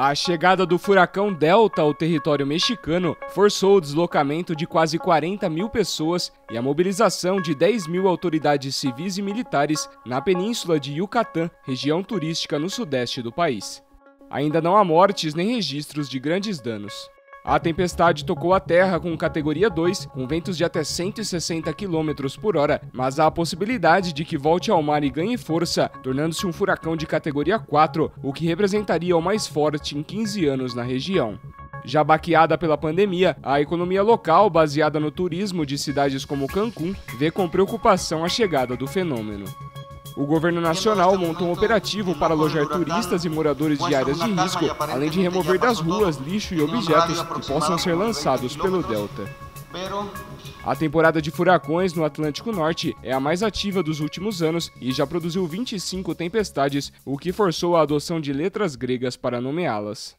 A chegada do furacão Delta ao território mexicano forçou o deslocamento de quase 40 mil pessoas e a mobilização de 10 mil autoridades civis e militares na península de Yucatán, região turística no sudeste do país. Ainda não há mortes nem registros de grandes danos. A tempestade tocou a terra com categoria 2, com ventos de até 160 km por hora, mas há a possibilidade de que volte ao mar e ganhe força, tornando-se um furacão de categoria 4, o que representaria o mais forte em 15 anos na região. Já baqueada pela pandemia, a economia local, baseada no turismo de cidades como Cancún, vê com preocupação a chegada do fenômeno. O governo nacional montou um operativo para alojar turistas e moradores de áreas de risco, além de remover das ruas lixo e objetos que possam ser lançados pelo Delta. A temporada de furacões no Atlântico Norte é a mais ativa dos últimos anos e já produziu 25 tempestades, o que forçou a adoção de letras gregas para nomeá-las.